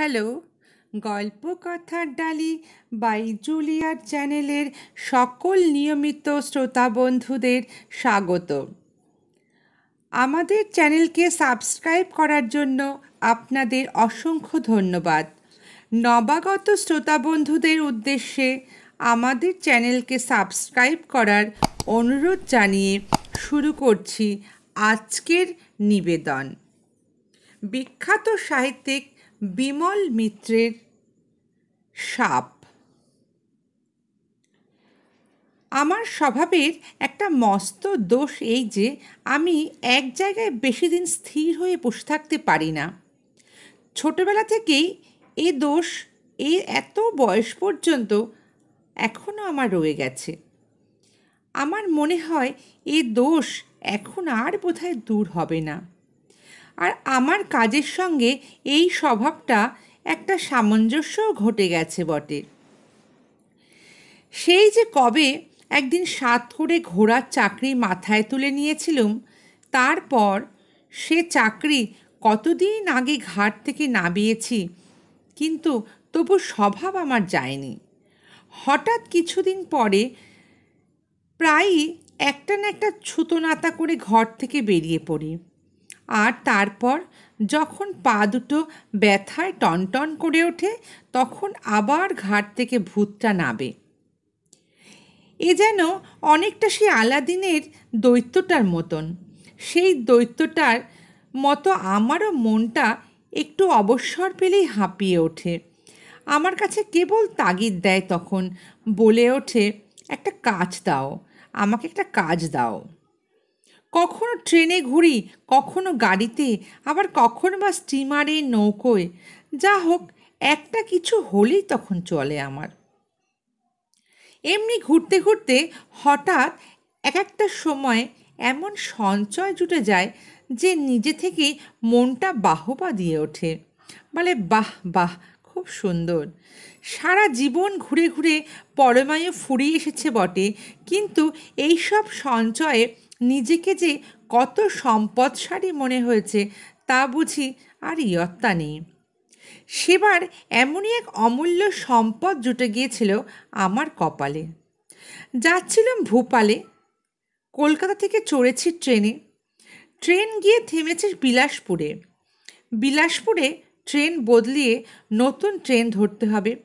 Hello গল্প কথার ডালি বাই জুলিয়ার চ্যানেলের সকল নিয়মিত শ্রোতা বন্ধুদের স্বাগত। আমাদের চ্যানেলকে সাবস্ক্রাইব করার জন্য আপনাদের অসংখ্য ধন্যবাদ। নবাগত শ্রোতা বন্ধুদের উদ্দেশ্যে আমাদের চ্যানেলকে সাবস্ক্রাইব করার অনুরোধ জানিয়ে শুরু করছি আজকের নিবেদন। বিখ্যাত সাহিত্যিক বিমল মিত্রের সাপ। আমার স্বভাবের একটা মস্ত দোষ এই যে, আমি এক জায়গায় বেশি দিন স্থির হয়ে বসে থাকতে পারি না। ছোটবেলা থেকেই এ দোষ এ এত বয়স পর্যন্ত এখনও আমার রয়ে গেছে। আমার মনে হয় এ দোষ এখন আর বোধহয় দূর হবে না। আর আমার কাজের সঙ্গে এই স্বভাবটা একটা সামঞ্জস্যও ঘটে গেছে বটে। সেই যে কবে একদিন সাত করে ঘোড়ার চাকরি মাথায় তুলে নিয়েছিলুম, তারপর সে চাকরি কতদিন আগে ঘাট থেকে নামিয়েছি, কিন্তু তবু স্বভাব আমার যায়নি। হঠাৎ কিছুদিন পরে প্রায়ই একটা না একটা ছুতো নাতা করে ঘর থেকে বেরিয়ে পড়ি। আর তারপর যখন পা দুটো ব্যথায় টনটন করে ওঠে, তখন আবার ঘাট থেকে ভূতটা নাবে এ যেন অনেকটা সেই আলাদিনের দৈত্যটার মতন। সেই দৈত্যটার মতো আমারও মনটা একটু অবসর পেলেই হাঁপিয়ে ওঠে। আমার কাছে কেবল তাগিদ দেয় তখন, বলে ওঠে, একটা কাজ দাও, আমাকে একটা কাজ দাও। কখনো ট্রেনে ঘুরি, কখনো গাড়িতে, আবার কখনো বা স্টিমারে নৌকোয়। যা হোক, একটা কিছু হলেই তখন চলে আমার। এমনি ঘুরতে ঘুরতে হঠাৎ এক একটা সময় এমন সঞ্চয় জুটে যায় যে নিজে থেকে মনটা বাহবা দিয়ে ওঠে। বলে, বাহ বাহ খুব সুন্দর। সারা জীবন ঘুরে ঘুরে পরমায়ু ফুরিয়ে এসেছে বটে, কিন্তু এইসব সঞ্চয়ে নিজেকে যে কত সম্পদশালী মনে হয়েছে তা বুঝি আর ইয়ত্তা নেই। সেবার এমনই এক অমূল্য সম্পদ জুটে গিয়েছিল আমার কপালে। যাচ্ছিলাম ভূপালে, কলকাতা থেকে চড়েছি ট্রেনে। ট্রেন গিয়ে থেমেছে বিলাসপুরে। বিলাসপুরে ট্রেন বদলিয়ে নতুন ট্রেন ধরতে হবে।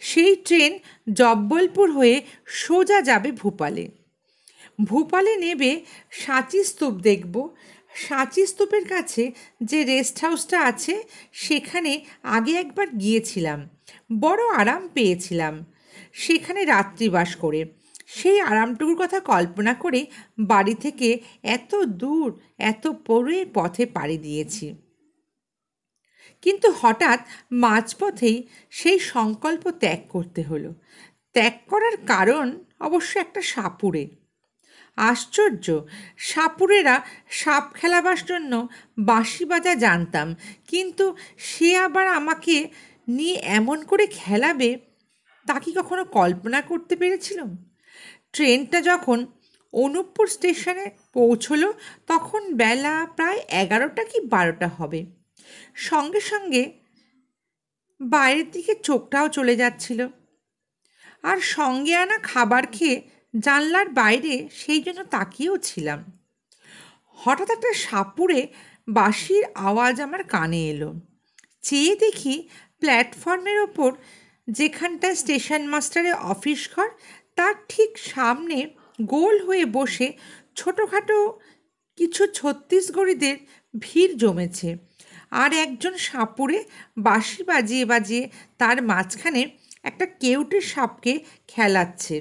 সেই ট্রেন জব্বলপুর হয়ে সোজা যাবে ভূপালে। ভূপালে নেবে সাঁচি স্তূপ দেখব। সাঁচি স্তূপের কাছে যে রেস্ট হাউসটা আছে, সেখানে আগে একবার গিয়েছিলাম। বড় আরাম পেয়েছিলাম। সেখানে রাত্রিবাস করে। সেই আরামটুকুর কথা কল্পনা করে বাড়ি থেকে এত দূর, এত পরে পথে পাড়ি দিয়েছি। কিন্তু হঠাৎ মাঝপথেই সেই সংকল্প ত্যাগ করতে হলো। ত্যাগ করার কারণ অবশ্য একটা সাপুরে। আশ্চর্য, সাপুরেরা সাপ খেলাবার জন্য বাঁশি বাজা জানতাম, কিন্তু সে আবার আমাকে নিয়ে এমন করে খেলাবে তা কি কখনো কল্পনা করতে পেরেছিলাম? ট্রেনটা যখন অনুপপুর স্টেশনে পৌঁছলো, তখন বেলা প্রায় এগারোটা কি বারোটা হবে। সঙ্গে সঙ্গে বাইরের দিকে চোখটাও চলে যাচ্ছিল। আর সঙ্গে আনা খাবার খেয়ে জানলার বাইরে সেই জন্য তাকিয়েও ছিলাম। হঠাৎ একটা সাপুরে বাঁশির আওয়াজ আমার কানে এলো। চেয়ে দেখি প্ল্যাটফর্মের ওপর যেখানটায় স্টেশন মাস্টারের অফিস ঘর, তার ঠিক সামনে গোল হয়ে বসে ছোটোখাটো কিছু ছত্তিশগড়িদের ভিড় জমেছে। আর একজন সাপুরে বাঁশি বাজিয়ে বাজিয়ে তার মাঝখানে একটা কেউটে সাপকে খেলাচ্ছে।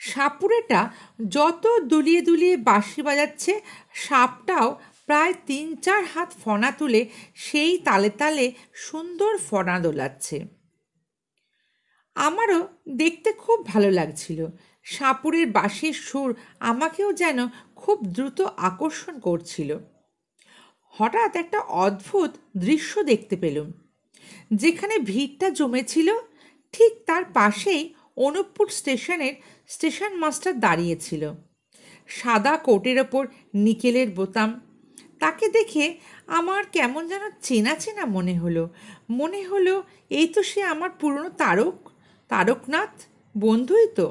সাপুরেটা যত দুলিয়ে দুলিয়ে বাঁশি বাজাচ্ছে, সাপটাও প্রায় তিন চার হাত ফনা তুলে সেই তালে তালে সুন্দর ফনা দোলাচ্ছে। আমারও দেখতে খুব ভালো লাগছিল। সাপুরের বাঁশির সুর আমাকেও যেন খুব দ্রুত আকর্ষণ করছিল। হঠাৎ একটা অদ্ভুত দৃশ্য দেখতে পেলুম। যেখানে ভিড়টা জমেছিল, ঠিক তার পাশেই অনুপপুর স্টেশনের স্টেশন মাস্টার দাঁড়িয়েছিল। সাদা কোটের ওপর নিকেলের বোতাম। তাকে দেখে আমার কেমন যেন চেনা চেনা মনে হলো। মনে হলো, এই তো সে আমার পুরনো তারক, তারকনাথ, বন্ধুই তো।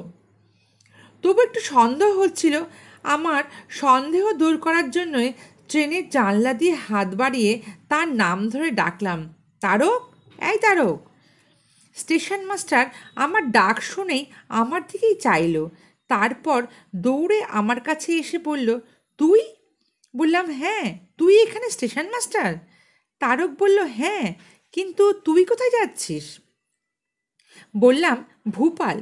তবু একটু সন্দেহ হচ্ছিল, আমার সন্দেহ দূর করার জন্যই ট্রেনের জানলা দিয়ে হাত বাড়িয়ে তার নাম ধরে ডাকলাম, তারক? এই তারক! স্টেশন মাস্টার আমার ডাক শুনেই আমার দিকেই চাইল। তারপর দৌড়ে আমার কাছে এসে বলল, তুই? বললাম হ্যাঁ তুই এখানে স্টেশন মাস্টার? তারক বলল হ্যাঁ কিন্তু তুই কোথায় যাচ্ছিস? বললাম, ভূপাল।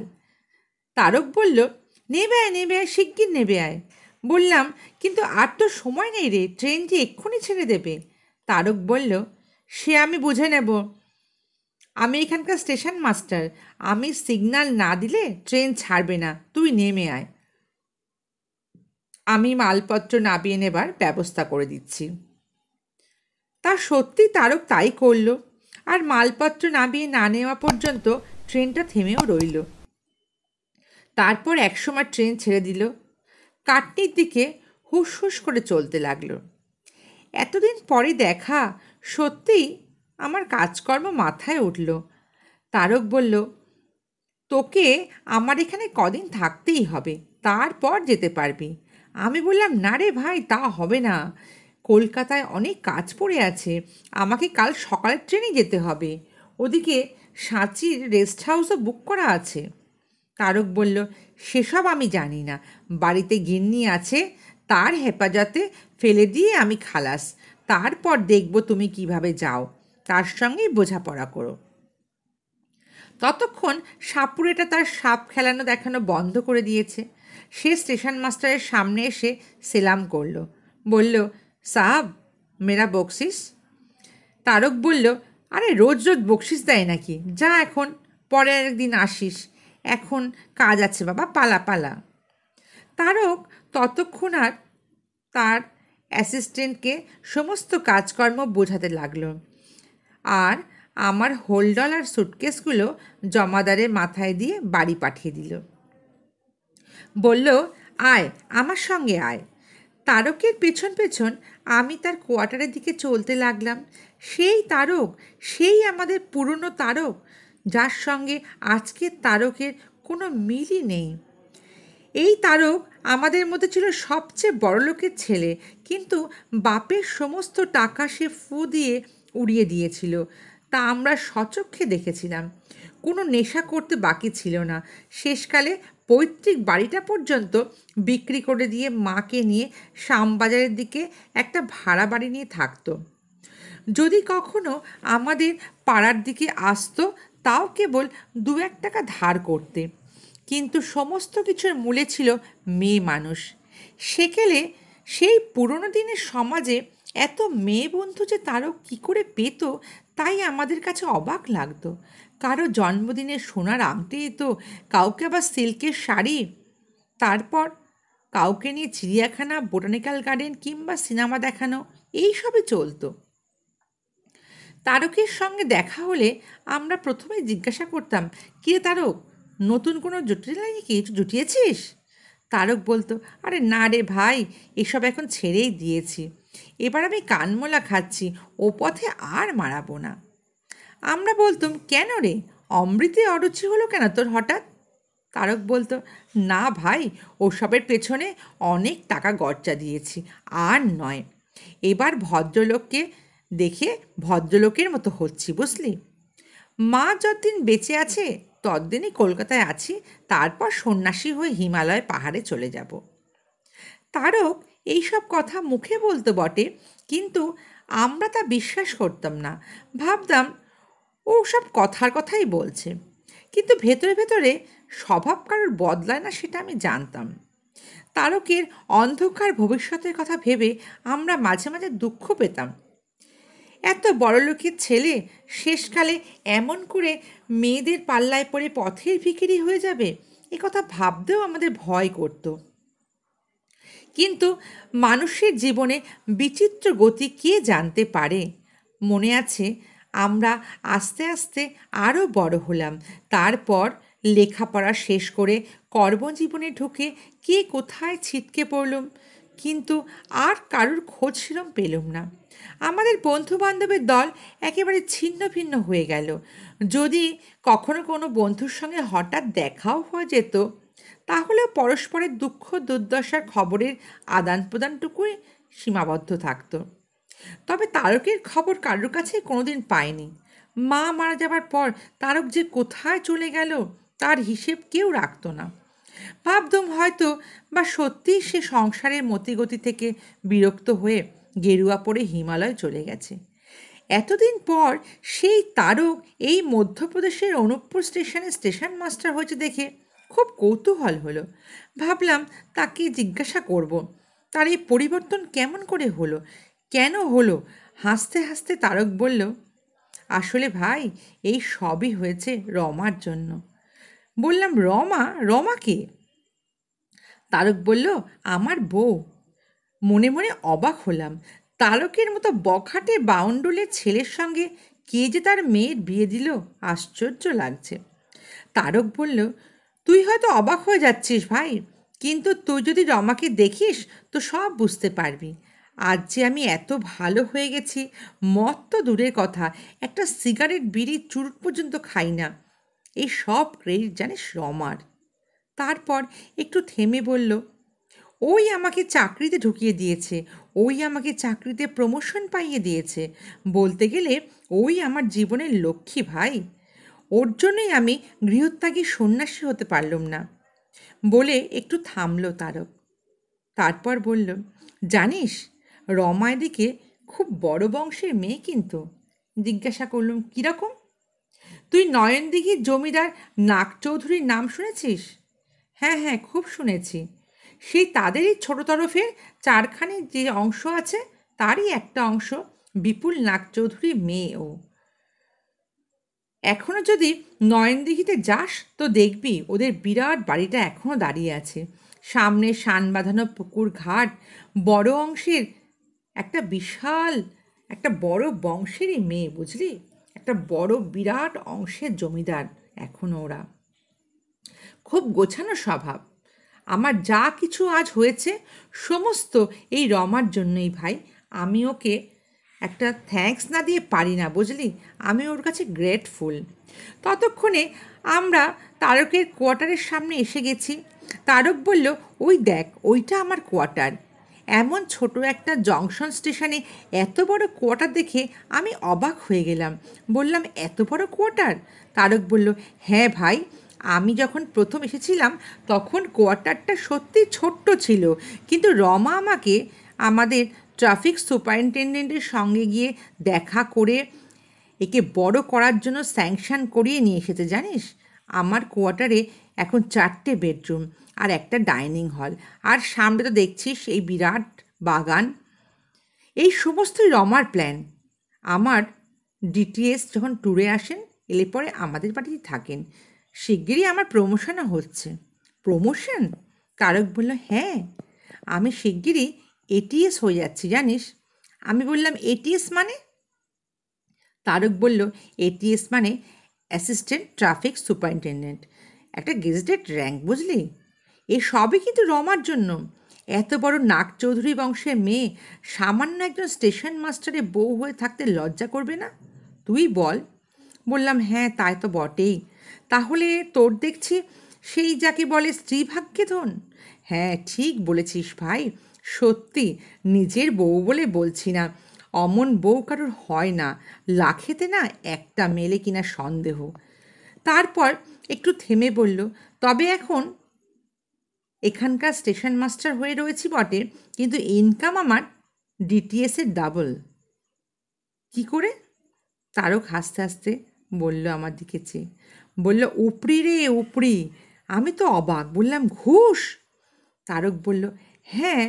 তারক বলল, নেবে আয় নেবে আয়, শিগগির নেবে আয়। বললাম, কিন্তু আর তো সময় নেই রে ট্রেন যে এক্ষুনি ছেড়ে দেবে? তারক বলল, সে আমি বুঝে নেব। আমি এখানকার স্টেশন মাস্টার আমি সিগন্যাল না দিলে ট্রেন ছাড়বে না, তুই নেমে আয়। আমি মালপত্র নামিয়ে নেবার ব্যবস্থা করে দিচ্ছি। তা সত্যি তারক তাই করল, আর মালপত্র নামিয়ে না নেওয়া পর্যন্ত ট্রেনটা থেমেও রইল। তারপর একসময় ট্রেন ছেড়ে দিল। কাটনির দিকে হুস হুস করে চলতে লাগল। এতদিন পরে দেখা, সত্যিই আমার কাজকর্ম মাথায় উঠল। তারক বলল, তোকে আমার এখানে কদিন থাকতেই হবে, তারপর যেতে পারবি। আমি বললাম, না রে ভাই, তা হবে না। কলকাতায় অনেক কাজ পড়ে আছে, আমাকে কাল সকালের ট্রেনে যেতে হবে। ওদিকে সাঁচির রেস্ট হাউসও বুক করা আছে। তারক বলল, সেসব আমি জানি না। বাড়িতে গিন্নি আছে, তার হেফাজতে ফেলে দিয়ে আমি খালাস। তারপর দেখব তুমি কীভাবে যাও। তার সঙ্গেই বোঝাপড়া করো। ততক্ষণ সাপুরেটা তার সাপ খেলানো দেখানো বন্ধ করে দিয়েছে। সে স্টেশন মাস্টারের সামনে এসে সেলাম করল। বলল সাহাব মেরা বকশিস? তারক বলল, আরে রোজ রোজ বকশিস দেয় নাকি? যা এখন, পরে একদিন আসিস। এখন কাজ আছে বাবা, পালা পালা। তারক ততক্ষণ আর তার অ্যাসিস্ট্যান্টকে সমস্ত কাজকর্ম বোঝাতে লাগল। আর আমার হোলডল আর সুটকেসগুলো জমাদারের মাথায় দিয়ে বাড়ি পাঠিয়ে দিল। বলল, আয়, আমার সঙ্গে আয়। তারকের পেছন পেছন আমি তার কোয়ার্টারের দিকে চলতে লাগলাম। সেই তারক, সেই আমাদের পুরনো তারক যার সঙ্গে আজকের তারকের কোনো মিলই নেই। এই তারক আমাদের মধ্যে ছিল সবচেয়ে বড়লোকের ছেলে, কিন্তু বাপের সমস্ত টাকা সে ফু দিয়ে উড়িয়ে দিয়েছিল, তা আমরা সচক্ষে দেখেছিলাম। কোনো নেশা করতে বাকি ছিল না। শেষকালে পৈতৃক বাড়িটা পর্যন্ত বিক্রি করে দিয়ে মাকে নিয়ে শ্যামবাজারের দিকে একটা ভাড়া বাড়ি নিয়ে থাকতো। যদি কখনো আমাদের পাড়ার দিকে আসতো তাও কেবল দু এক টাকা ধার করতে। কিন্তু সমস্ত কিছুর মূলে ছিল মেয়ে মানুষ। সেকেলে সেই পুরনো দিনের সমাজে এত মেয়ে বন্ধু যে তারও কী করে পেত, তাই আমাদের কাছে অবাক লাগতো। কারও জন্মদিনে সোনার আংটি তো কাউকে আবার সিল্কের শাড়ি। তারপর কাউকে নিয়ে চিড়িয়াখানা, বোটানিক্যাল গার্ডেন কিংবা সিনেমা দেখানো, এইসবই চলতো। তারকের সঙ্গে দেখা হলে আমরা প্রথমে জিজ্ঞাসা করতাম কিরে তারক, নতুন কোনো জটিল কি? একটু জুটিয়েছিস? তারক বলতো, আরে না রে ভাই, এসব এখন ছেড়েই দিয়েছি। এবার আমি কানমোলা খাচ্ছি, ও পথে আর মারাবো না। আমরা বলতাম, কেন রে? অমৃতে অরুচি হলো কেন তোর হঠাৎ? তারক বলতো, না ভাই, ওসবের পেছনে অনেক টাকা গরচা দিয়েছি, আর নয়। এবার ভদ্রলোককে দেখে ভদ্রলোকের মতো হচ্ছি, বুঝলি? মা যতদিন বেঁচে আছে, ততদিনই কলকাতায় আছি, তারপর সন্ন্যাসী হয়ে হিমালয় পাহাড়ে চলে যাব। তারক এইসব কথা মুখে বলতো বটে, কিন্তু আমরা তা বিশ্বাস করতাম না। ভাবতাম, ও সব কথার কথাই বলছে। কিন্তু ভেতরে ভেতরে স্বভাব কারোর বদলায় না সেটা আমি জানতাম। তারকের অন্ধকার ভবিষ্যতের কথা ভেবে আমরা মাঝে মাঝে দুঃখ পেতাম। এত বড়লোকের ছেলে শেষকালে এমন করে মেয়েদের পাল্লায় পড়ে পথের ভিখিরি হয়ে যাবে? এ কথা ভাবতেও আমাদের ভয় করত। কিন্তু মানুষের জীবনে বিচিত্র গতি কে জানতে পারে? মনে আছে, আমরা আস্তে আস্তে আরও বড় হলাম। তারপর লেখাপড়া শেষ করে কর্মজীবনে ঢুকে কে কোথায় ছিটকে পড়লুম? কিন্তু আর কারুর খোঁজ সেরম পেলুম না। আমাদের বন্ধু বান্ধবের দল একেবারে ছিন্ন ভিন্ন হয়ে গেল। যদি কখনো কোনো বন্ধুর সঙ্গে হঠাৎ দেখাও হয়ে যেত, তাহলেও পরস্পরের দুঃখ, দুর্দশার খবরের আদান প্রদানটুকুই সীমাবদ্ধ থাকত। তবে তারকের খবর কারোর কাছে কোনোদিন পায়নি মা মারা যাবার পর তারক যে কোথায় চলে গেল, তার হিসেব কেউ রাখত না। ভাবতুম হয়তো বা সত্যিই সে সংসারের মতিগতি থেকে বিরক্ত হয়ে গেরুয়া পরে হিমালয় চলে গেছে। এতদিন পর সেই তারক এই মধ্যপ্রদেশের অনুপপুর স্টেশনে স্টেশন মাস্টার হয়েছে দেখে খুব কৌতূহল হলো। ভাবলাম, তাকে জিজ্ঞাসা করব, তার এই পরিবর্তন কেমন করে হলো? কেন হলো? হাসতে হাসতে তারক বলল, আসলে ভাই, এই সবই হয়েছে রমার জন্য। বললাম, রমা রমা কে? তারক বলল, আমার বউ। মনে মনে অবাক হলাম। তারকের মতো বখাটে বাউন্ডুলের ছেলের সঙ্গে কে যে তার মেয়ের বিয়ে দিল, আশ্চর্য লাগছে। তারক বলল, তুই হয়তো অবাক হয়ে যাচ্ছিস ভাই, কিন্তু তুই যদি রমাকে দেখিস, তো সব বুঝতে পারবি। আজ যে আমি এত ভালো হয়ে গেছি মত তো দূরের কথা, একটা সিগারেট বিড়ি চুরুট পর্যন্ত খাই না। এই সব ক্রেডিট জানিস রমার। তারপর একটু থেমে বলল, ওই আমাকে চাকরিতে ঢুকিয়ে দিয়েছে, ওই আমাকে চাকরিতে প্রমোশন পাইয়ে দিয়েছে। বলতে গেলে ওই আমার জীবনের লক্ষ্মী ভাই। ওর জন্যই আমি গৃহত্যাগী সন্ন্যাসী হতে পারলাম না। বলে একটু থামল তারক। তারপর বলল, জানিস, রমা এদিকে খুব বড় বংশের মেয়ে কিন্তু। জিজ্ঞাসা করলুম, কীরকম? তুই নয়নদিঘির জমিদার নাগ চৌধুরীর নাম শুনেছিস? হ্যাঁ হ্যাঁ খুব শুনেছি। সেই তাদেরই ছোট তরফের চারখানি যে অংশ আছে, তারই একটা অংশ বিপুল নাগ চৌধুরীর মেয়ে ও এখনও যদি নয়নদিঘিতে যাস, তো দেখবি ওদের বিরাট বাড়িটা এখনও দাঁড়িয়ে আছে। সামনে শান বাঁধানো পুকুর ঘাট, বড় অংশের একটা বিশাল, একটা বড় বংশেরই মেয়ে, বুঝলি? একটা বড় বিরাট অংশের জমিদার এখন ওরা। খুব গোছানো স্বভাব। আমার যা কিছু আজ হয়েছে, সমস্ত এই রমার জন্যই ভাই। আমি ওকে একটা থ্যাঙ্কস না দিয়ে পারি না, বুঝলি? আমি ওর কাছে গ্রেটফুল ততক্ষণে আমরা তারকের কোয়ার্টারের সামনে এসে গেছি। তারক বলল, ওই দেখ, ওইটা আমার কোয়ার্টার এমন ছোট একটা জংশন স্টেশনে এত বড় কোয়ার্টার দেখে আমি অবাক হয়ে গেলাম। বললাম, এত বড় কোয়ার্টার তারক বলল হ্যাঁ ভাই, আমি যখন প্রথম এসেছিলাম তখন কোয়ার্টারটা সত্যি ছোট্ট ছিল। কিন্তু রমা আমাকে আমাদের ট্রাফিক সুপারিনটেন্ডেন্টের সঙ্গে গিয়ে দেখা করে একে বড় করার জন্য স্যাংশন করিয়ে নিয়ে এসেছে, জানিস? আমার কোয়ার্টারে এখন চারটে বেডরুম আর একটা ডাইনিং হল। আর সামনে তো দেখছিস এই বিরাট বাগান। এই সমস্তই রমার প্ল্যান। আমার ডিটিএস যখন ট্যুরে আসেন, এলে পরে আমাদের বাড়িতে থাকেন। শিগগিরই আমার প্রমোশনও হচ্ছে। প্রমোশন তারক বলল হ্যাঁ আমি শিগগিরই এটিএস হয়ে যাচ্ছি, জানিস। আমি বললাম এটিএস মানে? তারক বলল এটিএস মানে অ্যাসিস্ট্যান্ট ট্রাফিক সুপারিনটেন্ডেন্ট একটা গেজেটেড র্যাঙ্ক বুঝলি? এ সবই কিন্তু রমার জন্য। এত বড় নাগ চৌধুরী বংশের মেয়ে সামান্য একজন স্টেশন মাস্টারে বউ হয়ে থাকতে লজ্জা করবে না? তুই বল। বললাম হ্যাঁ তাই তো বটেই। তাহলে তোর দেখছি সেই যাকে বলে স্ত্রী ভাগ্যে ধন? হ্যাঁ ঠিক বলেছিস ভাই। সত্যি, নিজের বউ বলে বলছি না। অমন বউ কারোর হয় না। লাখেতে না একটা মেলে কিনা সন্দেহ। তারপর একটু থেমে বলল, তবে এখন এখানকার স্টেশন মাস্টার হয়ে রয়েছি বটে, কিন্তু ইনকাম আমার ডিটিএসের ডাবল কি করে? তারক হাসতে হাসতে বলল আমার দিকে চেয়ে। বলল, উপরি রে, উপরি, আমি তো অবাক, বললাম, ঘুষ? তারক বলল হ্যাঁ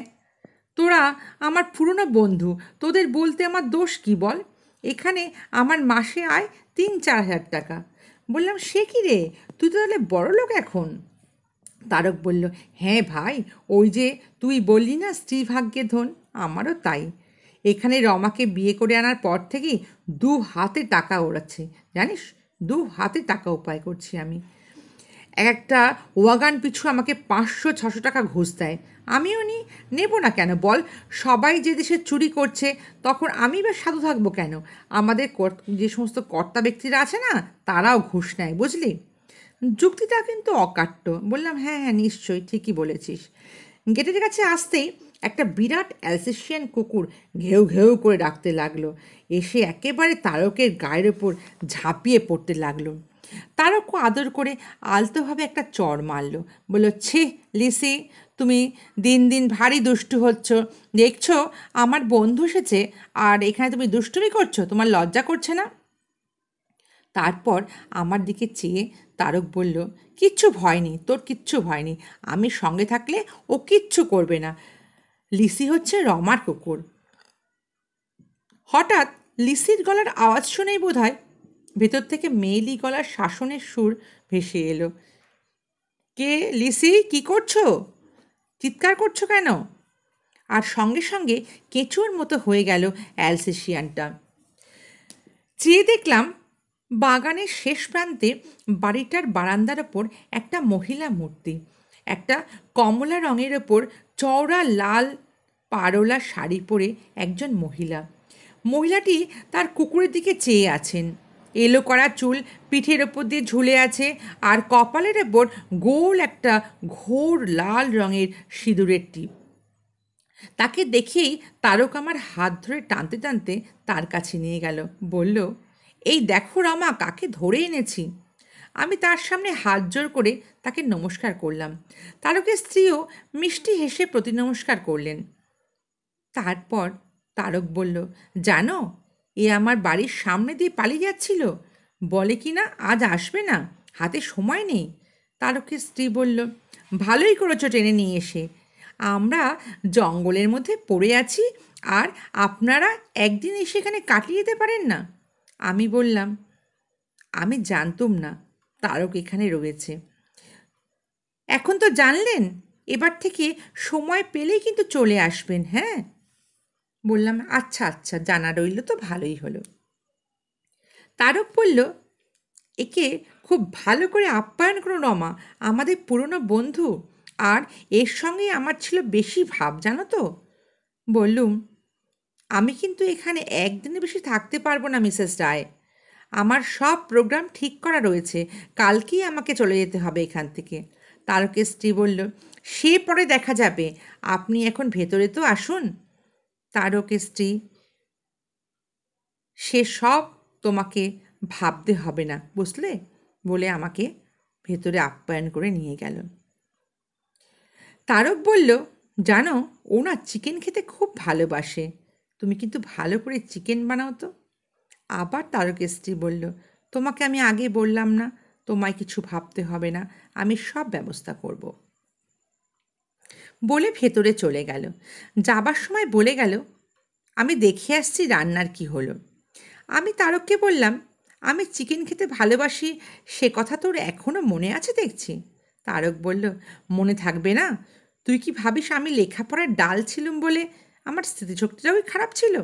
তোরা আমার পুরনো বন্ধু, তোদের বলতে আমার দোষ কি বল? এখানে আমার মাসে আয় তিন চার হাজার টাকা। বললাম, সে কি রে? তুই তো তাহলে বড় লোক এখন? তারক বলল হ্যাঁ ভাই, ওই যে তুই বললি না স্ত্রী ভাগ্যে ধন? আমারও তাই। এখানে রমাকে বিয়ে করে আনার পর থেকেই দু হাতে টাকা ওড়াচ্ছে। জানিস, দু হাতে টাকা উপায় করছি আমি। এক একটা ওয়াগান পিছু আমাকে পাঁচশো, ছশো টাকা ঘুষ দেয়। আমিও নি, নেব না কেন? বল, সবাই যে দেশে চুরি করছে, তখন আমি বা সাধু থাকব কেন? আমাদের যে সমস্ত কর্তা ব্যক্তিরা আছে না, তারাও ঘুষ নেয়, বুঝলি? যুক্তিটা কিন্তু অকাট্য। বললাম হ্যাঁ হ্যাঁ নিশ্চয়ই, ঠিকই বলেছিস। গেটের কাছে আসতেই একটা বিরাট অ্যালসেশিয়ান কুকুর ঘেউ ঘেউ করে ডাকতে লাগল। এসে একেবারে তারকের গায়ের ওপর ঝাঁপিয়ে পড়তে লাগল। তারকও আদর করে আলতোভাবে একটা চড় মারলো। বলল, ছি, লিসি, তুমি দিন দিন ভারী দুষ্টু হচ্ছ। দেখছ, আমার বন্ধু এসেছে, আর এখানে তুমি দুষ্টুমি করছ, তোমার লজ্জা করছে না? তারপর আমার দিকে চেয়ে তারক বলল, কিচ্ছু ভয় নেই, তোর কিচ্ছু ভয় নেই। আমি সঙ্গে থাকলে ও কিচ্ছু করবে না। লিসি হচ্ছে রমার কুকুর। হঠাৎ লিসির গলার আওয়াজ শুনেই বোধ হয় ভেতর থেকে মেয়েলি গলার শাসনের সুর ভেসে এলো। কে লিসি, কি করছ? চিৎকার করছ কেন? আর সঙ্গে সঙ্গে কেঁচুর মতো হয়ে গেল অ্যালসেশিয়ানটা। চেয়ে দেখলাম বাগানের শেষ প্রান্তে বাড়িটার বারান্দার ওপর একটা মহিলা মূর্তি। একটা কমলা রঙের ওপর চওড়া লাল পারোলা শাড়ি পরে একজন মহিলা। মহিলাটি তার কুকুরের দিকে চেয়ে আছেন। এলো করা চুল পিঠের ওপর দিয়ে ঝুলে আছে আর কপালের ওপর গোল একটা ঘোর লাল রঙের সিঁদুরের টিপ। তাকে দেখেই তারক আমার হাত ধরে টানতে টানতে তার কাছে নিয়ে গেল। বলল এই দেখো রামা, কাকে ধরে এনেছি? আমি তার সামনে হাত জোর করে তাকে নমস্কার করলাম। তারকের স্ত্রীও মিষ্টি হেসে প্রতি নমস্কার করলেন। তারপর তারক বলল, জানো, এ আমার বাড়ির সামনে দিয়ে পালিয়ে যাচ্ছিল। বলে কি না, আজ আসবে না, হাতে সময় নেই। তারকের স্ত্রী বলল, ভালোই করেছ টেনে নিয়ে এসে। আমরা জঙ্গলের মধ্যে পড়ে আছি, আর আপনারা একদিন এসে এখানে কাটিয়ে যেতে পারেন না। আমি বললাম, আমি জানতুম না, তারক এখানে রয়েছে। এখন তো জানলেন, এবার থেকে সময় পেলেই কিন্তু চলে আসবেন হ্যাঁ? বললাম আচ্ছা আচ্ছা জানা রইল তো ভালোই হলো। তারক বলল, একে খুব ভালো করে আপ্যায়ন করো রমা, আমাদের পুরনো বন্ধু, আর এর সঙ্গে আমার ছিল বেশি ভাব, জানো তো? বললুম আমি কিন্তু এখানে একদিনে বেশি থাকতে পারব না, মিসেস রায়। আমার সব প্রোগ্রাম ঠিক করা রয়েছে। কালকেই আমাকে চলে যেতে হবে এখান থেকে। তারকের স্ত্রী বলল, সে পরে দেখা যাবে। আপনি এখন ভেতরে তো আসুন। তারকের স্ত্রী সে সব তোমাকে ভাবতে হবে না, বুঝলে? বলে আমাকে ভেতরে আপ্যায়ন করে নিয়ে গেল। তারক বলল, জানো, ও না চিকেন খেতে খুব ভালোবাসে। তুমি কিন্তু ভালো করে চিকেন বানাও তো। আবার তারকের স্ত্রী বলল, তোমাকে আমি আগে বললাম না, তোমায় কিছু ভাবতে হবে না, আমি সব ব্যবস্থা করব। বলে ভেতরে চলে গেল। যাবার সময় বলে গেল, আমি দেখে আসছি রান্নার কি হলো। আমি তারককে বললাম, আমি চিকেন খেতে ভালোবাসি, সে কথা তোর এখনও মনে আছে দেখছি? তারক বলল, মনে থাকবে না? তুই কি ভাবিস আমি লেখাপড়ার ডাল ছিলুম বলে আমার স্মৃতিশক্তিটাও খারাপ ছিল?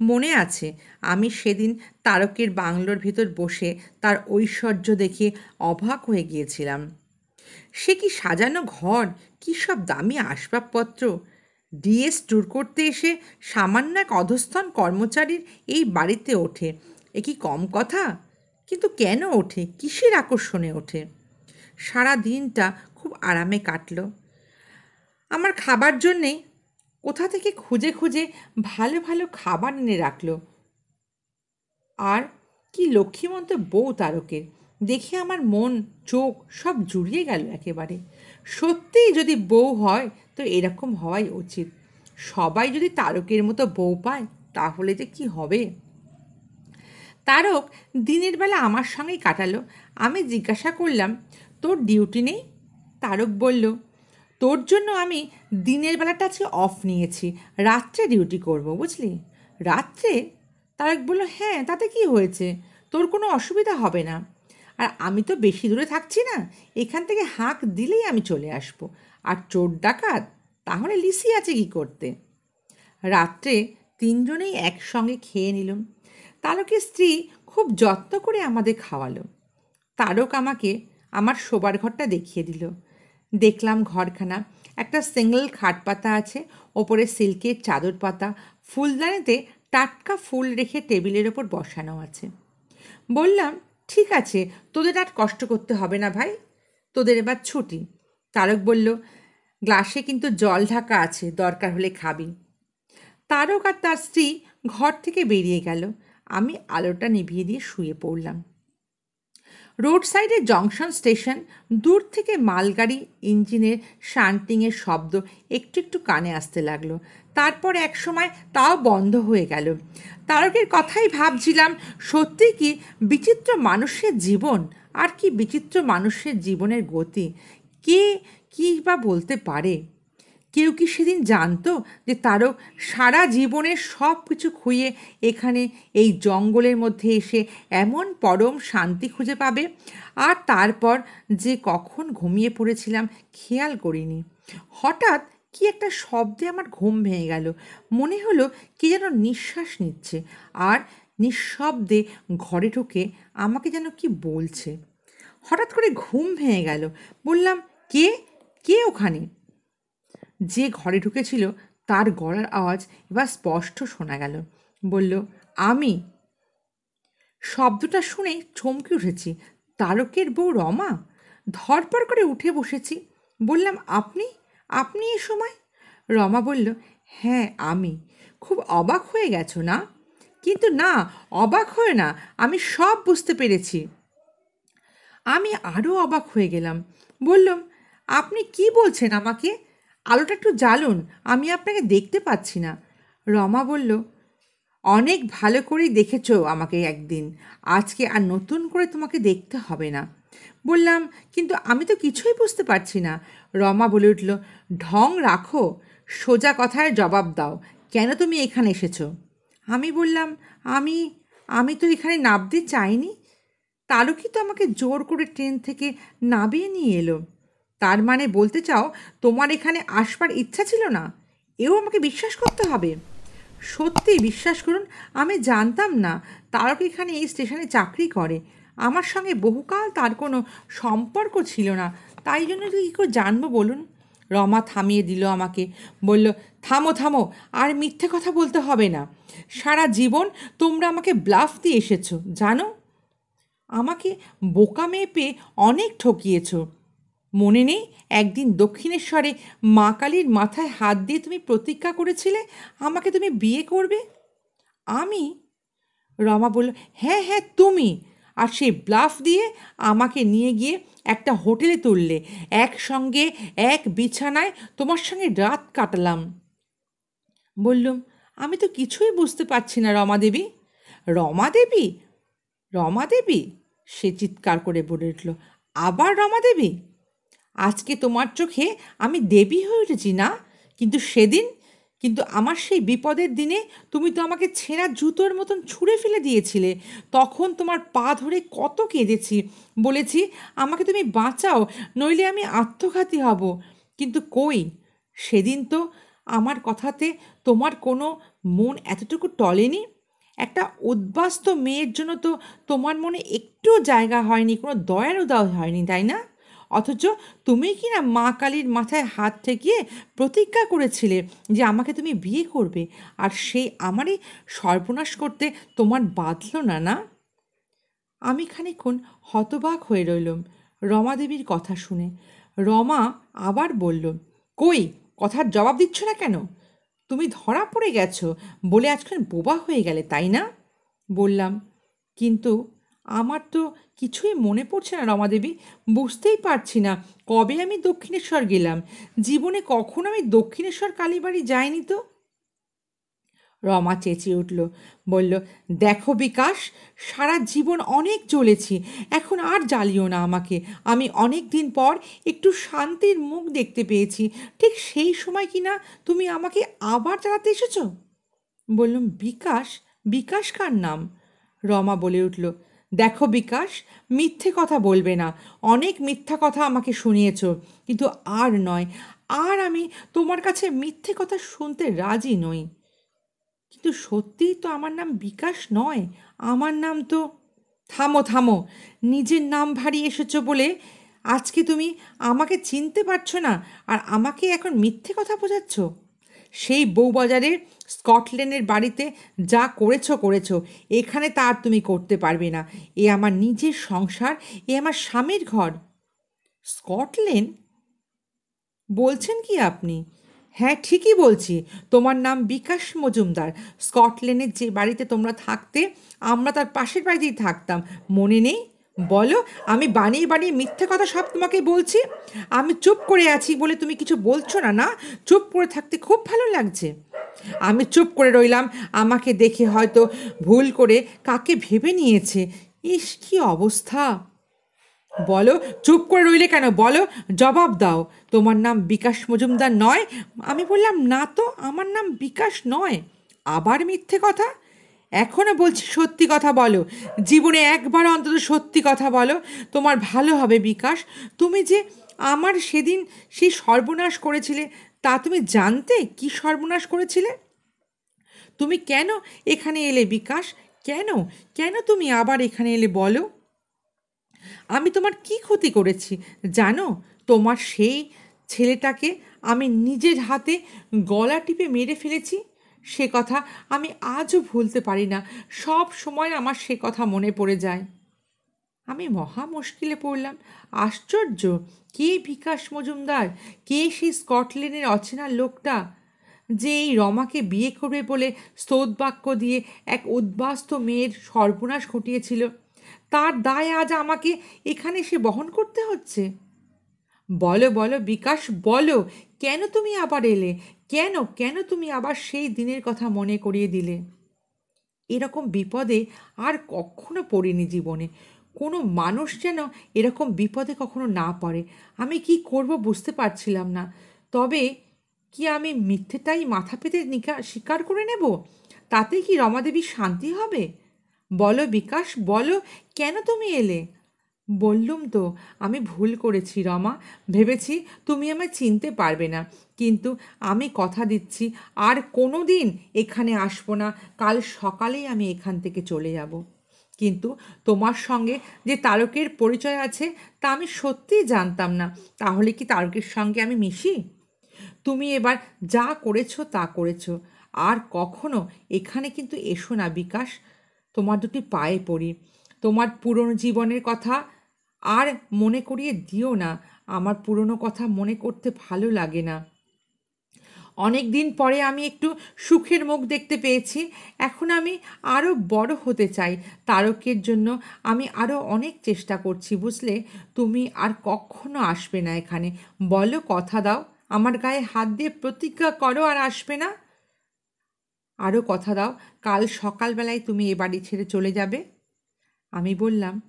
মনে আছে, আমি সেদিন তারকের বাংলোর ভেতর বসে তার ঐশ্বর্য দেখে অবাক হয়ে গিয়েছিলাম। সে কি সাজানো ঘর, কী সব দামি আসবাবপত্র? ডিএস ট্যুর করতে এসে সামান্য এক অধস্থন কর্মচারীর এই বাড়িতে ওঠে, এ কি কম কথা? কিন্তু কেন ওঠে, কিসের আকর্ষণে ওঠে? সারা দিনটা খুব আরামে কাটলো। আমার খাবার জন্যে কোথা থেকে খুঁজে খুঁজে ভালো ভালো খাবার এনে রাখল? আর কি লক্ষ্মীমন্ত বউ তারকের? দেখে আমার মন, চোখ সব জুড়িয়ে গেল একেবারে। সত্যিই যদি বউ হয়, তো এরকম হওয়াই উচিত। সবাই যদি তারকের মতো বউ পায়, তাহলে যে কি হবে? তারক দিনের বেলা আমার সঙ্গেই কাটালো। আমি জিজ্ঞাসা করলাম, তোর ডিউটি নেই? তারক বলল তোর জন্য আমি দিনের বেলাটা আজকে অফ নিয়েছি, রাত্রে ডিউটি করব, বুঝলি? রাত্রে তারক বলল হ্যাঁ তাতে কি হয়েছে? তোর কোনো অসুবিধা হবে না। আর আমি তো বেশি দূরে থাকছি না, এখান থেকে হাঁক দিলেই আমি চলে আসব। আর চোর ডাকাত, তাহলে লিসি আছে কি করতে? রাত্রে তিনজনেই একসঙ্গে খেয়ে নিলাম। তারকের স্ত্রী খুব যত্ন করে আমাদের খাওয়ালো। তারক আমাকে আমার শোবার ঘরটা দেখিয়ে দিল। দেখলাম ঘরখানা। একটা সিঙ্গল খাট পাতা আছে, ওপরে সিল্কের চাদর পাতা, ফুলদানিতে টাটকা ফুল রেখে টেবিলের ওপর বসানো আছে। বললাম, ঠিক আছে, তোদের আর কষ্ট করতে হবে না ভাই, তোদের এবার ছুটি। তারক বলল, গ্লাসে কিন্তু জল ঢাকা আছে, দরকার হলে খাবি। তারক আর তার স্ত্রী ঘর থেকে বেরিয়ে গেল। আমি আলোটা নিভিয়ে দিয়ে শুয়ে পড়লাম। রোড সাইডে জংশন স্টেশন, দূর থেকে মালগাড়ি, ইঞ্জিনের শান্টিংয়ের শব্দ একটু একটু কানে আসতে লাগল। তারপর এক সময় তাও বন্ধ হয়ে গেল। তারকের কথাই ভাবছিলাম, সত্যি কি বিচিত্র মানুষের জীবন? আর কি বিচিত্র মানুষের জীবনের গতি? কে কী বা বলতে পারে? কেউ কি সেদিন জানতো যে তারও সারা জীবনের সব কিছু খুইয়ে এখানে এই জঙ্গলের মধ্যে এসে এমন পরম শান্তি খুঁজে পাবে? আর তারপর যে কখন ঘুমিয়ে পড়েছিলাম খেয়াল করিনি। হঠাৎ কি একটা শব্দে আমার ঘুম ভেঙে গেল। মনে হলো কি যেন নিঃশ্বাস নিচ্ছে আর নিঃশব্দে ঘরে ঢুকে আমাকে যেন কি বলছে। হঠাৎ করে ঘুম ভেঙে গেল। বললাম, কে? কে ওখানে? যে ঘরে ঢুকেছিল, তার গলার আওয়াজ এবার স্পষ্ট শোনা গেল। বলল, আমি? শব্দটা শুনে চমকে উঠেছি। তারকের বউ রমা? ধরপর করে উঠে বসেছি। বললাম, আপনি? আপনি এ সময়? রমা বলল হ্যাঁ আমি। খুব অবাক হয়ে গেছো না? কিন্তু না, অবাক হয়ে না, আমি সব বুঝতে পেরেছি। আমি আরও অবাক হয়ে গেলাম। বললাম আপনি কি বলছেন আমাকে? আলোটা একটু জ্বালুন, আমি আপনাকে দেখতে পাচ্ছি না। রমা বলল, অনেক ভালো করেই দেখেছ আমাকে একদিন। আজকে আর নতুন করে তোমাকে দেখতে হবে না। বললাম, কিন্তু আমি তো কিছুই বুঝতে পারছি না। রমা বলে উঠল, ঢং রাখো, সোজা কথায় জবাব দাও, কেন তুমি এখানে এসেছ? আমি বললাম, আমি আমি তো এখানে নামতে চাইনি। তারও কি তো আমাকে জোর করে ট্রেন থেকে নামিয়ে নিয়ে এলো। তার মানে বলতে চাও, তোমার এখানে আসবার ইচ্ছা ছিল না? এও আমাকে বিশ্বাস করতে হবে। সত্যি বিশ্বাস করুন, আমি জানতাম না তারক এখানে এই স্টেশনে চাকরি করে। আমার সঙ্গে বহুকাল তার কোনো সম্পর্ক ছিল না। তাই জন্য কী করে জানব বলুন? রমা থামিয়ে দিল আমাকে, বলল, থামো থামো, আর মিথ্যে কথা বলতে হবে না। সারা জীবন তোমরা আমাকে ব্লাফ দিয়ে এসেছ, জানো? আমাকে বোকা মেয়ে পেয়ে অনেক ঠকিয়েছো। মনে নেই? একদিন দক্ষিণেশ্বরে মা কালীর মাথায় হাত দিয়ে তুমি প্রতিজ্ঞা করেছিলে আমাকে তুমি বিয়ে করবে? আমি? রমা বলল হ্যাঁ হ্যাঁ তুমি। আর সেই ব্লাফ দিয়ে আমাকে নিয়ে গিয়ে একটা হোটেলে তুললে। একসঙ্গে, এক বিছানায় তোমার সঙ্গে রাত কাটালাম। বললুম, আমি তো কিছুই বুঝতে পারছি না রমা দেবী। রমা দেবী? রমা দেবী? সে চিৎকার করে বলে উঠল, আবার রমা দেবী? আজকে তোমার চোখে আমি দেবী হয়ে উঠেছি না? কিন্তু সেদিন, কিন্তু আমার সেই বিপদের দিনে তুমি তো আমাকে ছেঁড়া জুতোর মতন ছুঁড়ে ফেলে দিয়েছিলে। তখন তোমার পা ধরে কত কেঁদেছি। বলেছি, আমাকে তুমি বাঁচাও, নইলে আমি আত্মঘাতী হব। কিন্তু কই? সেদিন তো আমার কথাতে তোমার কোনো মন এতটুকু টলেনি। একটা উদ্বাস্ত মেয়ের জন্য তো তোমার মনে একটুও জায়গা হয়নি, কোনো দয়ার উদাও হয়নি, তাই না? অথচ তুমি কি না মা কালীর মাথায় হাত ঠেকিয়ে প্রতিজ্ঞা করেছিলে যে আমাকে তুমি বিয়ে করবে, আর সেই আমারই সর্বনাশ করতে তোমার বাঁধল না না? আমি খানিক্ষণ হতবাক হয়ে রইলম রমা দেবীর কথা শুনে। রমা আবার বলল, কই, কথার জবাব দিচ্ছ না কেন? তুমি ধরা পড়ে গেছো, বলে আজকাল বোবা হয়ে গেলে, তাই না? বললাম, কিন্তু আমার তো কিছুই মনে পড়ছে না রমাদেবী। বুঝতেই পারছি না কবে আমি দক্ষিণেশ্বর গেলাম। জীবনে কখন আমি দক্ষিণেশ্বর কালীবাড়ি যাইনি তো? রমা চেঁচিয়ে উঠল, বলল, দেখো বিকাশ, সারা জীবন অনেক চলেছি। এখন আর জ্বালিও না আমাকে। আমি অনেক দিন পর একটু শান্তির মুখ দেখতে পেয়েছি। ঠিক সেই সময় কি না তুমি আমাকে আবার জ্বালাতে এসেছ? বললাম, বিকাশ বিকাশ কার নাম? রমা বলে উঠল দেখো বিকাশ, মিথ্যে কথা বলবে না। অনেক মিথ্যা কথা আমাকে শুনিয়েছ, কিন্তু আর নয়। আর আমি তোমার কাছে মিথ্যে কথা শুনতে রাজি নই। কিন্তু সত্যিই তো আমার নাম বিকাশ নয়। আমার নাম তো থামো থামো। নিজের নাম ভারী এসেছ বলে আজকে তুমি আমাকে চিনতে পারছ না, আর আমাকে এখন মিথ্যে কথা বোঝাচ্ছ? সেই বউবাজারের স্কটল্যান্ডের বাড়িতে যা করেছ করেছ। এখানে তা আর তুমি করতে পারবে না। এ আমার নিজের সংসার, এ আমার স্বামীর ঘর। স্কটল্যান্ড? বলছেন কি আপনি? হ্যাঁ ঠিকই বলছি। তোমার নাম বিকাশ মজুমদার। স্কটল্যান্ডের যে বাড়িতে তোমরা থাকতে, আমরা তার পাশের বাড়িতেই থাকতাম। মনে নেই? বলো, আমি বানিয়ে বানিয়ে মিথ্যে কথা সব তোমাকে বলছি? আমি চুপ করে আছি বলে তুমি কিছু বলছো না না? চুপ করে থাকতে খুব ভালো লাগছে। আমি চুপ করে রইলাম। আমাকে দেখে হয়তো ভুল করে কাকে ভেবে নিয়েছে? ইস, কি অবস্থা? বলো, চুপ করে রইলে কেন? বলো, জবাব দাও। তোমার নাম বিকাশ মজুমদার নয়? আমি বললাম, না তো, আমার নাম বিকাশ নয়। আবার মিথ্যে কথা? এখনও বলছি সত্যি কথা বলো। জীবনে একবার অন্তত সত্যি কথা বলো। তোমার ভালো হবে বিকাশ। তুমি যে আমার সেদিন সেই সর্বনাশ করেছিলে তা তুমি জানতে কি সর্বনাশ করেছিলে? তুমি কেন এখানে এলে বিকাশ? কেন? কেন তুমি আবার এখানে এলে বলো? আমি তোমার কি ক্ষতি করেছি জানো? তোমার সেই ছেলেটাকে আমি নিজের হাতে গলা টিপে মেরে ফেলেছি। সে কথা আমি আজও ভুলতে পারি না। সব সময় আমার সে কথা মনে পড়ে যায়। আমি মহা মুশকিলে পড়লাম। আশ্চর্য, কে বিকাশ মজুমদার? কে সেই স্কটল্যান্ডের অচেনা লোকটা যে এই রমাকে বিয়ে করবে বলে স্তোদবাক্য দিয়ে এক উদ্বাস্ত মেয়ের সর্বনাশ ঘটিয়েছিল? তার দায় আজ আমাকে এখানে সে বহন করতে হচ্ছে। বলো বলো, বিকাশ, বলো, কেন তুমি আবার এলে? কেন কেন তুমি আবার সেই দিনের কথা মনে করিয়ে দিলে? এরকম বিপদে আর কখনো পড়িনি জীবনে। কোনো মানুষ যেন এরকম বিপদে কখনো না পড়ে। আমি কি করব বুঝতে পারছিলাম না। তবে কি আমি মিথ্যেটাই মাথা পেতে নিকা স্বীকার করে নেব? তাতে কি রমাদেবীর শান্তি হবে? বলো বিকাশ, বলো কেন তুমি এলে? বললুম তো, আমি ভুল করেছি রমা। ভেবেছি তুমি আমায় চিনতে পারবে না। কিন্তু আমি কথা দিচ্ছি, আর কোনো দিন এখানে আসব না। কাল সকালেই আমি এখান থেকে চলে যাব। কিন্তু তোমার সঙ্গে যে তারকের পরিচয় আছে, তা আমি সত্যিই জানতাম না। তাহলে কি তারকের সঙ্গে আমি মিশি? তুমি এবার যা করেছ, তা করেছ। আর কখনো এখানে কিন্তু এসো না, বিকাশ। তোমার দুটি পায়ে পড়ি। তোমার পুরনো জীবনের কথা আর মনে করিয়ে দিও না। আমার পুরনো কথা মনে করতে ভালো লাগে না। অনেক দিন পরে আমি একটু সুখের মুখ দেখতে পেয়েছি। এখন আমি আরও বড় হতে চাই। তারকের জন্য আমি আরও অনেক চেষ্টা করছি, বুঝলে? তুমি আর কখনো আসবে না এখানে। বলো, কথা দাও। আমার গায়ে হাত দিয়ে প্রতিজ্ঞা করো আর আসবে না? আরও কথা দাও। কাল সকালবেলায় তুমি এ বাড়ি ছেড়ে চলে যাবে? আমি বললাম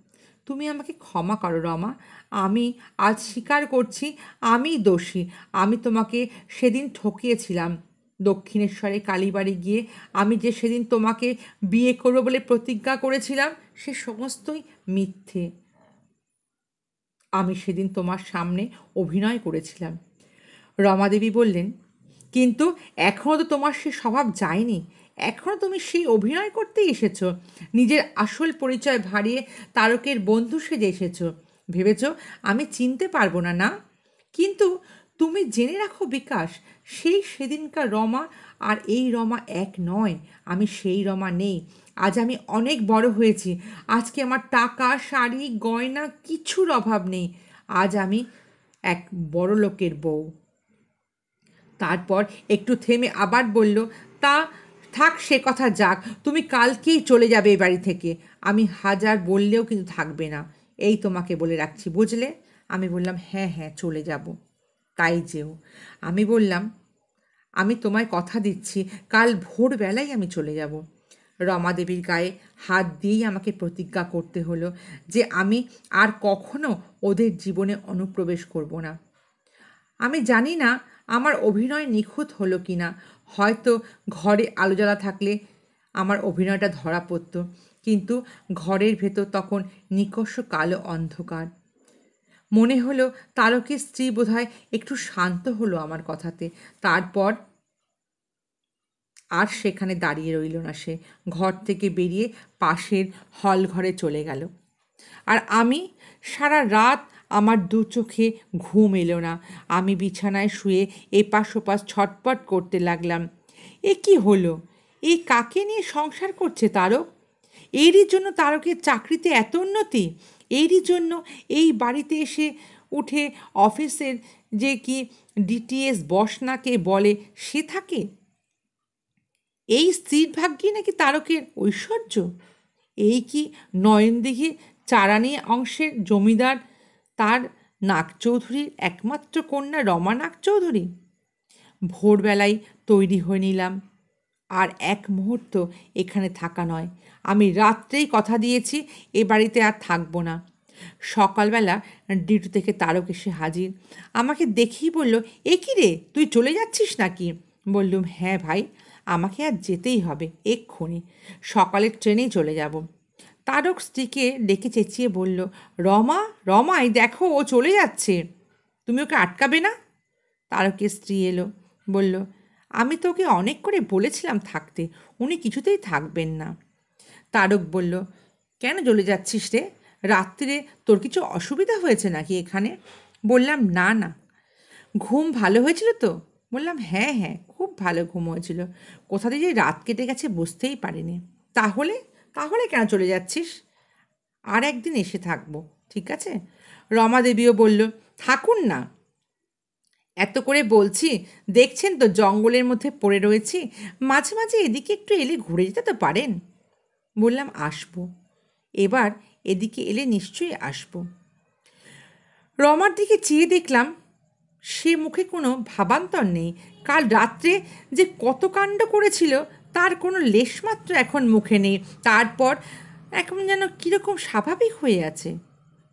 তুমি আমাকে ক্ষমা করো, রমা। আমি আজ স্বীকার করছি আমি দোষী। আমি তোমাকে সেদিন ঠকিয়েছিলাম। দক্ষিণেশ্বরে কালীবাড়ি গিয়ে আমি যে সেদিন তোমাকে বিয়ে করব বলে প্রতিজ্ঞা করেছিলাম, সে সমস্তই মিথ্যে। আমি সেদিন তোমার সামনে অভিনয় করেছিলাম। রমাদেবী বললেন, কিন্তু এখনও তো তোমার সে স্বভাব যায়নি। এখনও তুমি সেই অভিনয় করতেই এসেছ। নিজের আসল পরিচয় ভারিয়ে তারকের বন্ধু সেজে এসেছ। ভেবেছ আমি চিনতে পারব না না? কিন্তু তুমি জেনে রাখো বিকাশ, সেই সেদিনকার রমা আর এই রমা এক নয়, আমি সেই রমা নেই। আজ আমি অনেক বড় হয়েছি, আজকে আমার টাকা, শাড়ি, গয়না কিছুর অভাব নেই। আজ আমি এক বড় লোকের বউ। তারপর একটু থেমে আবার বলল, তা থাক, সে কথা যাক। তুমি কালকেই চলে যাবে এ বাড়ি থেকে। আমি হাজার বললেও কিন্তু থাকবে না। এই তোমাকে বলে রাখছি, বুঝলে? আমি বললাম হ্যাঁ হ্যাঁ চলে যাব। তাই যেও। আমি বললাম, আমি তোমায় কথা দিচ্ছি, কাল ভোরবেলায় আমি চলে যাব। রমা দেবীর গায়ে হাত দিয়েই আমাকে প্রতিজ্ঞা করতে হলো যে আমি আর কখনো ওদের জীবনে অনুপ্রবেশ করব না। আমি জানি না আমার অভিনয় নিখুঁত হলো কি না হয়তো ঘরে আলো জ্বালা থাকলে আমার অভিনয়টা ধরা পড়তো। কিন্তু ঘরের ভেতর তখন নিকষ কালো অন্ধকার। মনে হলো তারকের স্ত্রী বোধহয় একটু শান্ত হলো আমার কথাতে। তারপর আর সেখানে দাঁড়িয়ে রইল না সে। ঘর থেকে বেরিয়ে পাশের হল ঘরে চলে গেল। আর আমি সারা রাত আমার দু চোখে ঘুম এলো না। আমি বিছানায় শুয়ে এপাশ ওপাশ ছটপট করতে লাগলাম। এ কি হলো? এ কাকে নিয়ে সংসার করছে তারক? এরই জন্য তারকের চাকরিতে এত উন্নতি? এরই জন্য এই বাড়িতে এসে উঠে অফিসের যে কি ডিটিএস বসনাকে বলে, সে থাকে? এই স্ত্রীর ভাগ্যে নাকি তারকের ঐশ্বর্য? এই কি নয়নদিঘি চারানি অংশের জমিদার তার নাগচৌধুরীর একমাত্র কন্যা রমা নাগচৌধুরী? ভোরবেলায় তৈরি হয়ে নিলাম। আর এক মুহূর্ত এখানে থাকা নয়। আমি রাত্রেই কথা দিয়েছি, এ বাড়িতে আর থাকব না। সকালবেলা ডিউটি থেকে তারক এসে হাজির। আমাকে দেখেই বলল, এ কী রে, তুই চলে যাচ্ছিস নাকি? বললুম হ্যাঁ ভাই, আমাকে আর যেতেই হবে, এক্ষুনি। সকালের ট্রেনেই চলে যাব। তারক স্ত্রীকে ডেকে চেঁচিয়ে বলল, রমা, রমাই, দেখো, ও চলে যাচ্ছে। তুমি ওকে আটকাবে না? তারকের স্ত্রী এলো, বলল, আমি তো ওকে অনেক করে বলেছিলাম থাকতে, উনি কিছুতেই থাকবেন না। তারক বলল, কেন চলে যাচ্ছিস রে? রাত্রিরে তোর কিছু অসুবিধা হয়েছে নাকি এখানে? বললাম, না না। ঘুম ভালো হয়েছিল তো? বললাম হ্যাঁ হ্যাঁ খুব ভালো ঘুম হয়েছিল। কোথা যে রাত কেটে গেছে বুঝতেই পারিনি। তাহলে? তাহলে কেন চলে যাচ্ছিস? আর একদিন এসে থাকব, ঠিক আছে? রমা দেবীও বলল, থাকুন না। এত করে বলছি, দেখছেন তো জঙ্গলের মধ্যে পড়ে রয়েছি, মাঝে মাঝে এদিকে একটু এলে ঘুরে যেতে তো পারেন। বললাম, আসব। এবার এদিকে এলে নিশ্চয়ই আসব। রমার দিকে চেয়ে দেখলাম, সে মুখে কোনো ভাবান্তর নেই। কাল রাত্রে যে কত কাণ্ড করেছিল তার কোনো লেশমাত্র এখন মুখে নেই। তারপর এখন যেন কীরকম স্বাভাবিক হয়ে আছে।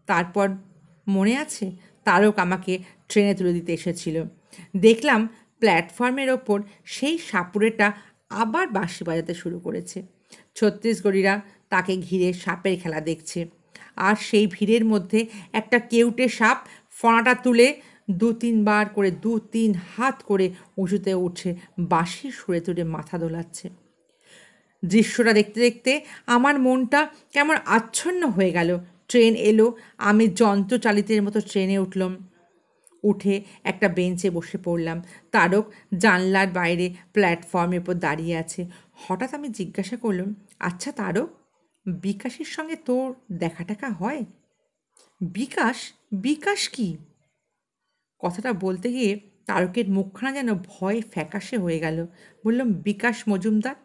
তারপর মনে আছে, তারক আমাকে ট্রেনে তুলে দিতে এসেছিল। দেখলাম প্ল্যাটফর্মের ওপর সেই সাপুরেটা আবার বাঁশি বাজাতে শুরু করেছে। ছত্তিশগড়িরা তাকে ঘিরে সাপের খেলা দেখছে। আর সেই ভিড়ের মধ্যে একটা কেউটে সাপ ফণাটা তুলে দু তিনবার করে, দু তিন হাত করে উঁচুতে উঠছে বাঁশির সুরে তুলে মাথা দোলাচ্ছে। দৃশ্যটা দেখতে দেখতে আমার মনটা কেমন আচ্ছন্ন হয়ে গেল। ট্রেন এলো, আমি যন্ত্রচালিতের মতো ট্রেনে উঠলাম। উঠে একটা বেঞ্চে বসে পড়লাম। তারক জানলার বাইরে প্ল্যাটফর্মের উপর দাঁড়িয়ে আছে। হঠাৎ আমি জিজ্ঞাসা করলাম আচ্ছা তারক, বিকাশের সঙ্গে তোর দেখা টাকা হয়? বিকাশ? বিকাশ কি? কথাটা বলতে গিয়ে তারকের মুখখানা যেন ভয় ফ্যাকাশে হয়ে গেল। বললাম, বিকাশ মজুমদার?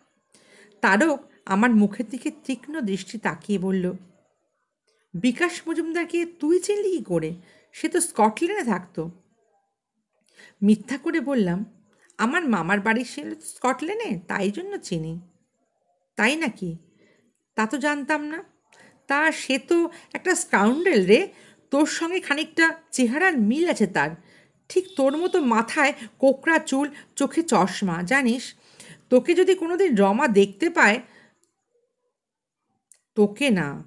তারক আমার মুখের দিকে তীক্ষ্ণ দৃষ্টি তাকিয়ে বলল, বিকাশ মজুমদারকে তুই চিনলি কী করে? সে তো স্কটল্যান্ডে থাকতো। মিথ্যা করে বললাম, আমার মামার বাড়ি সে স্কটল্যান্ডে, তাই জন্য চিনি। তাই নাকি? তা তো জানতাম না। তা সে তো একটা স্কাউন্ডেল রে। তোর সঙ্গে খানিকটা চেহারার মিল আছে তার। ঠিক তোর মতো মাথায় কোকড়া চুল, চোখে চশমা, জানিস? তোকে যদি কোনোদিন রমা দেখতে পায়, তোকে না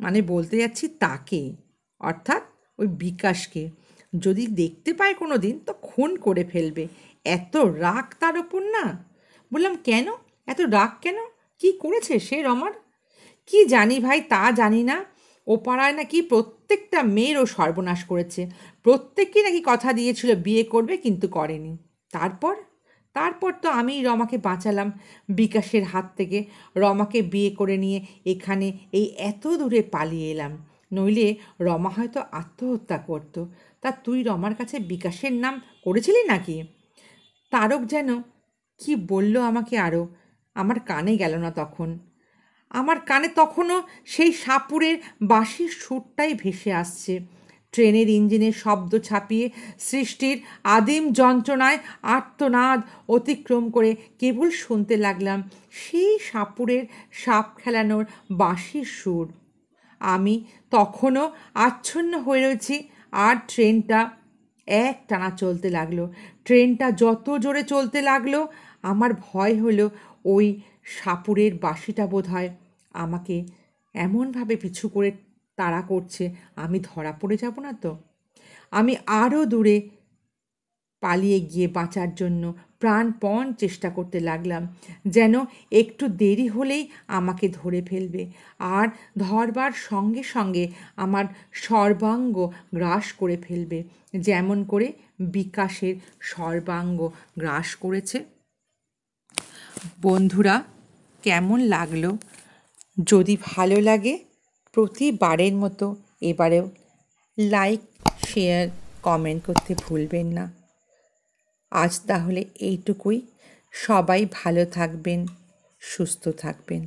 মানে বলতে যাচ্ছি তাকে, অর্থাৎ ওই বিকাশকে। যদি দেখতে পায় কোনো দিন তো খুন করে ফেলবে। এত রাগ তার ওপর না? বললাম, কেন? এত রাগ কেন? কি করেছে সে রমার? কি জানি ভাই, তা জানি না। ও পাড়ায় নাকি প্রত্যেকটা মেয়েরও সর্বনাশ করেছে। প্রত্যেককে নাকি কথা দিয়েছিল, বিয়ে করবে কিন্তু করেনি। তারপর? তারপর তো আমি রমাকে বাঁচালাম বিকাশের হাত থেকে। রমাকে বিয়ে করে নিয়ে এখানে এই এত দূরে পালিয়ে এলাম। নইলে রমা হয়তো আত্মহত্যা করত। তা তুই রমার কাছে বিকাশের নাম করেছিলি নাকি? তারক যেন কি বলল আমাকে আরও আমার কানে গেল না তখন। আমার কানে তখনও সেই সাপুরের বাঁশির সুরটাই ভেসে আসছে। ট্রেনের ইঞ্জিনের শব্দ ছাপিয়ে সৃষ্টির আদিম যন্ত্রণায় আর্তনাদ অতিক্রম করে কেবল শুনতে লাগলাম সেই সাপুরের সাপ খেলানোর বাঁশির সুর। আমি তখনও আচ্ছন্ন হয়ে রয়েছি আর ট্রেনটা এক টানা চলতে লাগল। ট্রেনটা যত জোরে চলতে লাগল, আমার ভয় হলো ওই সাপুরের বাঁশিটা বোধ হয় আমাকে এমনভাবে পিছু করে তাড়া করছে, আমি ধরা পড়ে যাব না তো? আমি আরও দূরে পালিয়ে গিয়ে বাঁচার জন্য প্রাণপণ চেষ্টা করতে লাগলাম, যেন একটু দেরি হলেই আমাকে ধরে ফেলবে। আর ধরবার সঙ্গে সঙ্গে আমার সর্বাঙ্গ গ্রাস করে ফেলবে, যেমন করে বিকাশের সর্বাঙ্গ গ্রাস করেছে। বন্ধুরা, কেমন লাগল? যদি ভালো লাগে প্রতিবারের মতো এবারেও লাইক শেয়ার কমেন্ট করতে ভুলবেন না। আজ তাহলে এইটুকুই। সবাই ভালো থাকবেন, সুস্থ থাকবেন।